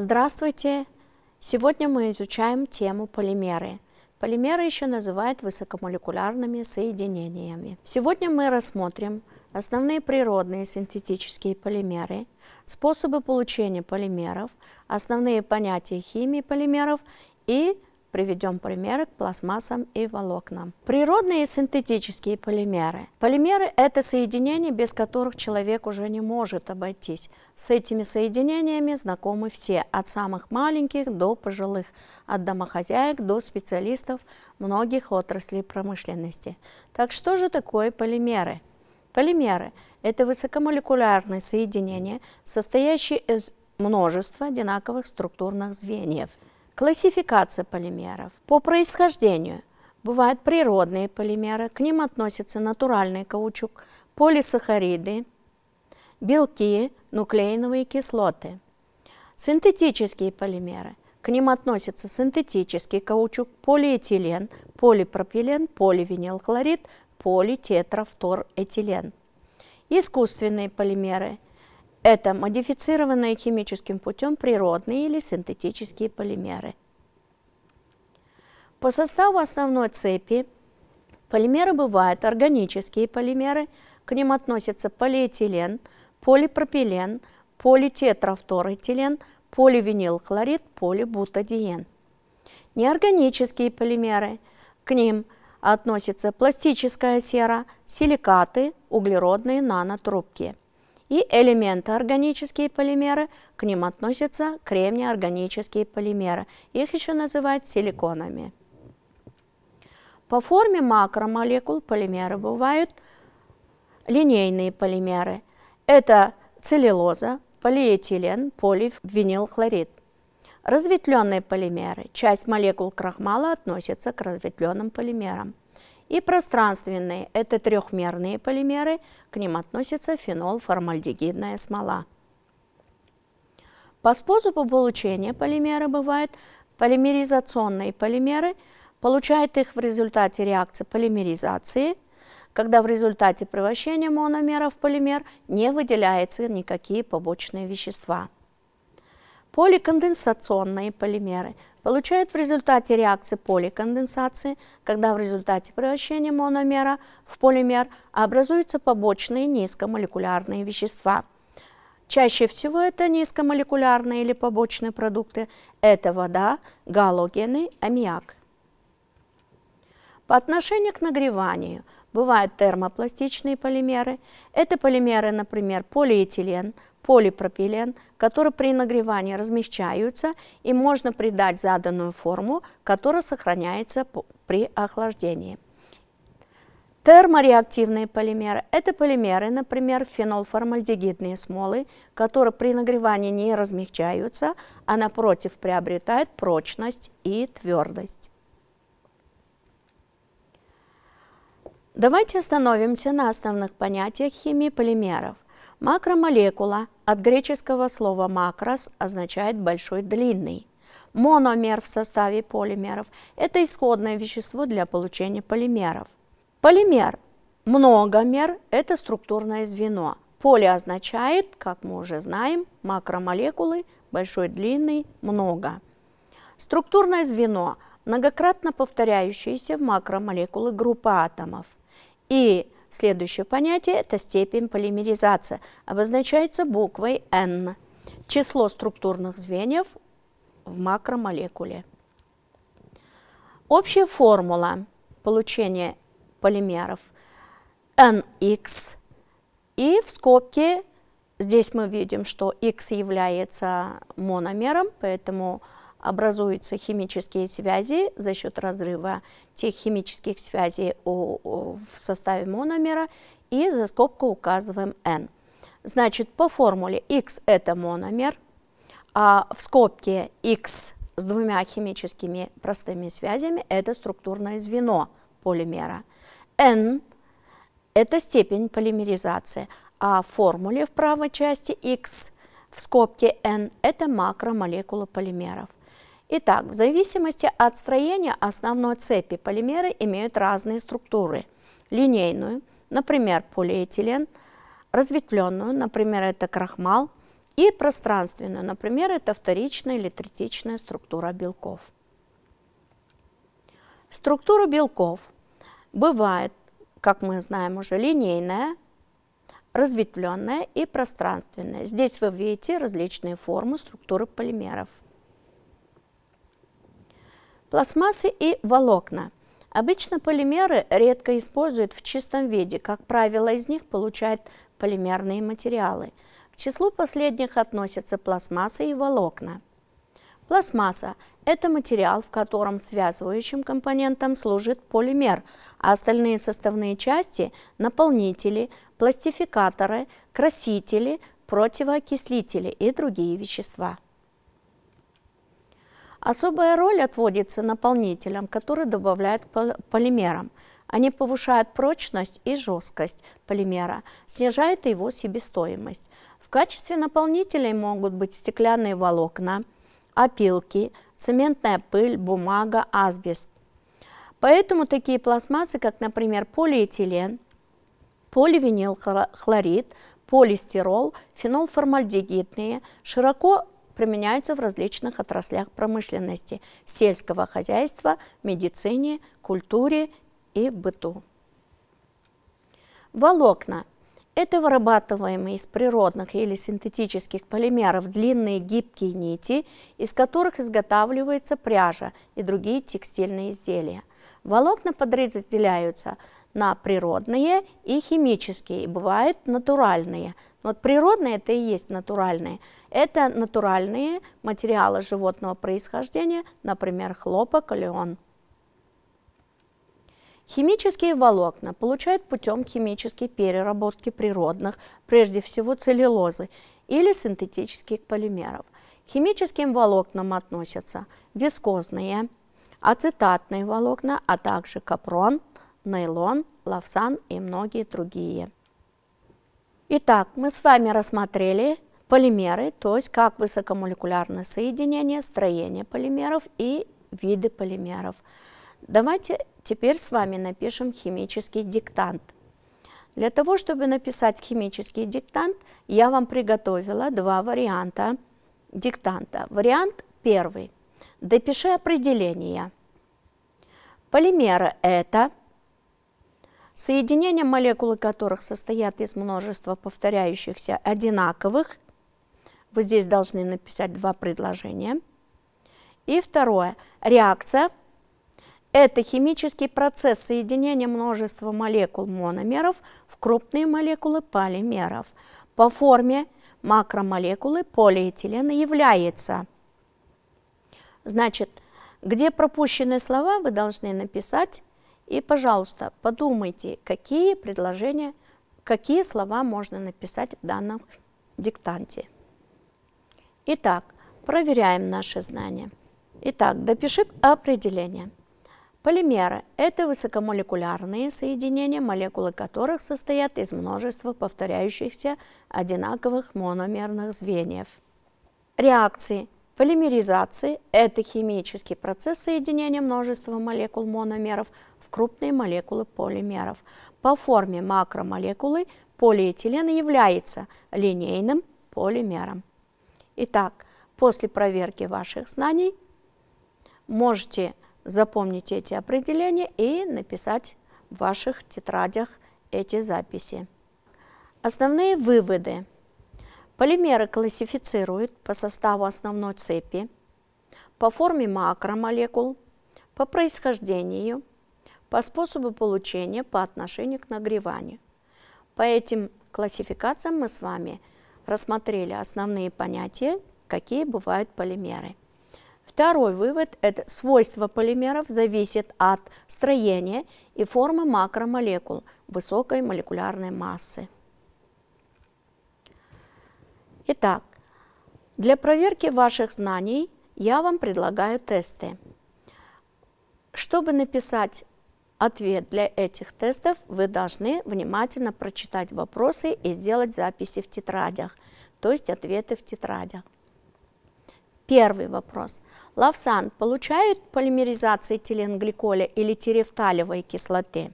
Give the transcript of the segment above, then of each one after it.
Здравствуйте! Сегодня мы изучаем тему полимеры. Полимеры еще называют высокомолекулярными соединениями. Сегодня мы рассмотрим основные природные синтетические полимеры, способы получения полимеров, основные понятия химии полимеров и Приведем примеры к пластмассам и волокнам. Природные и синтетические полимеры. Полимеры – это соединения, без которых человек уже не может обойтись. С этими соединениями знакомы все, от самых маленьких до пожилых, от домохозяек до специалистов многих отраслей промышленности. Так что же такое полимеры? Полимеры – это высокомолекулярные соединения, состоящие из множества одинаковых структурных звеньев – Классификация полимеров. По происхождению бывают природные полимеры, к ним относятся натуральный каучук, полисахариды, белки, нуклеиновые кислоты. Синтетические полимеры. К ним относятся синтетический каучук, полиэтилен, полипропилен, поливинилхлорид, политетрафторэтилен. Искусственные полимеры – это модифицированные химическим путем природные или синтетические полимеры. По составу основной цепи полимеры бывают органические полимеры, к ним относятся полиэтилен, полипропилен, политетрафторэтилен, поливинилхлорид, полибутадиен. Неорганические полимеры, к ним относятся пластическая сера, силикаты, углеродные нанотрубки – и элементы органические полимеры, к ним относятся кремнеорганические полимеры. Их еще называют силиконами. По форме макромолекул полимеры бывают линейные полимеры. Это целлюлоза, полиэтилен, поливинилхлорид. Разветвленные полимеры. Часть молекул крахмала относится к разветвленным полимерам. И пространственные – это трехмерные полимеры, к ним относится фенолформальдегидная смола. По способу получения полимера бывают полимеризационные полимеры, получают их в результате реакции полимеризации, когда в результате превращения мономера в полимер не выделяются никакие побочные вещества. Поликонденсационные полимеры получают в результате реакции поликонденсации, когда в результате превращения мономера в полимер образуются побочные низкомолекулярные вещества. Чаще всего это низкомолекулярные или побочные продукты – это вода, галогены, аммиак. По отношению к нагреванию бывают термопластичные полимеры. Это полимеры, например, полиэтилен, полипропилен, которые при нагревании размягчаются и можно придать заданную форму, которая сохраняется при охлаждении. Термореактивные полимеры – это полимеры, например, фенолформальдегидные смолы, которые при нагревании не размягчаются, а напротив приобретают прочность и твердость. Давайте остановимся на основных понятиях химии полимеров. Макромолекула от греческого слова «макрос» означает «большой, длинный». Мономер в составе полимеров – это исходное вещество для получения полимеров. Полимер – многомер – это структурное звено. Поли означает, как мы уже знаем, макромолекулы, большой, длинный, много. Структурное звено – многократно повторяющиеся в макромолекулы группы атомов. И Следующее понятие – это степень полимеризации. Обозначается буквой N. Число структурных звеньев в макромолекуле. Общая формула получения полимеров NX. И в скобке здесь мы видим, что X является мономером, поэтому образуются химические связи за счет разрыва тех химических связей в составе мономера, и за скобку указываем N. Значит, по формуле X это мономер, а в скобке X с двумя химическими простыми связями это структурное звено полимера. N – это степень полимеризации, а в формуле в правой части X в скобке N – это макромолекула полимеров. Итак, в зависимости от строения основной цепи полимеры имеют разные структуры. Линейную, например, полиэтилен, разветвленную, например, это крахмал, и пространственную, например, это вторичная или третичная структура белков. Структура белков бывает, как мы знаем уже, линейная, разветвленная и пространственная. Здесь вы видите различные формы структуры полимеров. Пластмассы и волокна. Обычно полимеры редко используют в чистом виде. Как правило, из них получают полимерные материалы. К числу последних относятся пластмассы и волокна. Пластмасса – это материал, в котором связывающим компонентом служит полимер, а остальные составные части – наполнители, пластификаторы, красители, противоокислители и другие вещества. Особая роль отводится наполнителям, которые добавляют полимерам. Они повышают прочность и жесткость полимера, снижают его себестоимость. В качестве наполнителей могут быть стеклянные волокна, опилки, цементная пыль, бумага, асбест. Поэтому такие пластмассы, как, например, полиэтилен, поливинилхлорид, полистирол, фенолформальдегидные, широко применяются в различных отраслях промышленности, сельского хозяйства, медицине, культуре и быту. Волокна – это вырабатываемые из природных или синтетических полимеров длинные гибкие нити, из которых изготавливается пряжа и другие текстильные изделия. Волокна подразделяются на природные и химические, и бывают натуральные – вот природные это и есть натуральные. Это натуральные материалы животного происхождения, например, хлопок или он. Химические волокна получают путем химической переработки природных, прежде всего целлюлозы или синтетических полимеров. К химическим волокнам относятся вискозные, ацетатные волокна, а также капрон, нейлон, лавсан и многие другие. Итак, мы с вами рассмотрели полимеры, то есть как высокомолекулярное соединение, строение полимеров и виды полимеров. Давайте теперь с вами напишем химический диктант. Для того, чтобы написать химический диктант, я вам приготовила два варианта диктанта. Вариант первый. Допиши определение. Полимеры – это соединения молекулы которых состоят из множества повторяющихся одинаковых. Вы здесь должны написать два предложения. И второе. Реакция – это химический процесс соединения множества молекул мономеров в крупные молекулы полимеров. По форме макромолекулы полиэтилена является. Значит, где пропущенные слова, вы должны написать и, пожалуйста, подумайте, какие предложения, какие слова можно написать в данном диктанте. Итак, проверяем наши знания. Итак, допиши определение. Полимеры – это высокомолекулярные соединения, молекулы которых состоят из множества повторяющихся одинаковых мономерных звеньев. Реакции – Полимеризация – это химический процесс соединения множества молекул мономеров в крупные молекулы полимеров. По форме макромолекулы полиэтилен является линейным полимером. Итак, после проверки ваших знаний можете запомнить эти определения и написать в ваших тетрадях эти записи. Основные выводы – Полимеры классифицируют по составу основной цепи, по форме макромолекул, по происхождению, по способу получения по отношению к нагреванию. По этим классификациям мы с вами рассмотрели основные понятия, какие бывают полимеры. Второй вывод – это свойства полимеров зависят от строения и формы макромолекул высокой молекулярной массы. Итак, для проверки ваших знаний я вам предлагаю тесты. Чтобы написать ответ для этих тестов, вы должны внимательно прочитать вопросы и сделать записи в тетрадях, то есть ответы в тетрадях. Первый вопрос. Лавсан получает полимеризации этиленгликоля или терефталевой кислоты?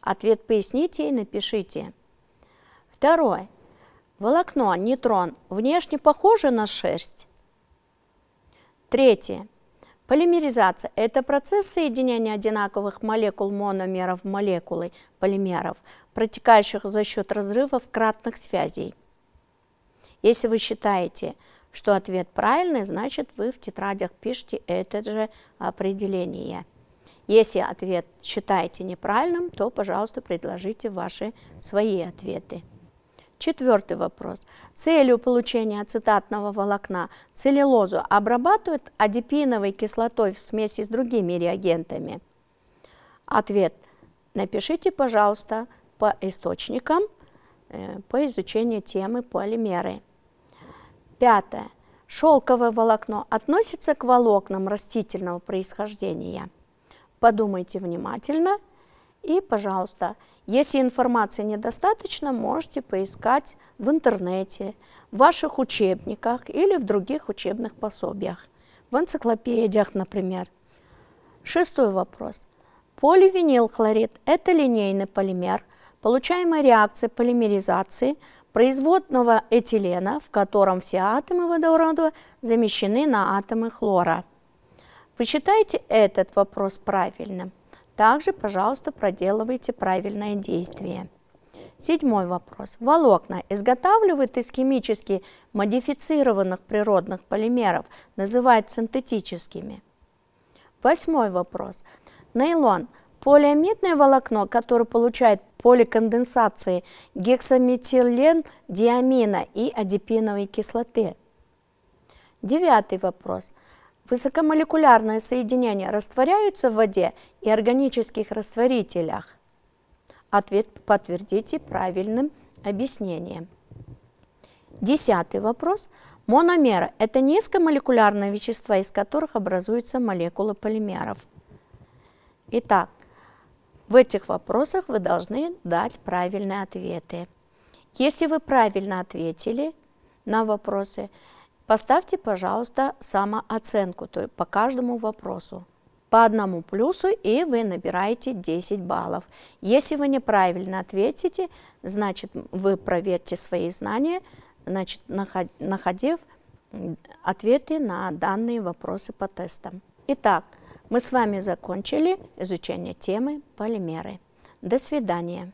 Ответ поясните и напишите. Второе. Волокно, нейтрон, внешне похоже на шерсть. Третье. Полимеризация – это процесс соединения одинаковых молекул мономеров в молекулы полимеров, протекающих за счет разрывов кратных связей. Если вы считаете, что ответ правильный, значит вы в тетрадях пишите это же определение. Если ответ считаете неправильным, то, пожалуйста, предложите ваши свои ответы. Четвертый вопрос. Целью получения ацетатного волокна целлюлозу обрабатывают адипиновой кислотой в смеси с другими реагентами? Ответ. Напишите, пожалуйста, по источникам э, по изучению темы полимеры. Пятое. Шелковое волокно относится к волокнам растительного происхождения. Подумайте внимательно и, пожалуйста, если информации недостаточно, можете поискать в интернете, в ваших учебниках или в других учебных пособиях, в энциклопедиях, например. Шестой вопрос. Поливинилхлорид – это линейный полимер, получаемая реакция полимеризации производного этилена, в котором все атомы водорода замещены на атомы хлора. Вы считаете этот вопрос правильным? Также, пожалуйста, проделывайте правильное действие. Седьмой вопрос. Волокна изготавливают из химически модифицированных природных полимеров, называют синтетическими. Восьмой вопрос. Нейлон – полиамидное волокно, которое получает поликонденсации гексаметилен диамина и адипиновой кислоты. Девятый вопрос. Высокомолекулярные соединения растворяются в воде и органических растворителях? Ответ подтвердите правильным объяснением. Десятый вопрос. Мономеры – это низкомолекулярные вещества, из которых образуются молекулы полимеров. Итак, в этих вопросах вы должны дать правильные ответы. Если вы правильно ответили на вопросы, Поставьте, пожалуйста, самооценку то есть по каждому вопросу. По одному плюсу, и вы набираете 10 баллов. Если вы неправильно ответите, значит, вы проверьте свои знания, значит, находив ответы на данные вопросы по тестам. Итак, мы с вами закончили изучение темы полимеры. До свидания.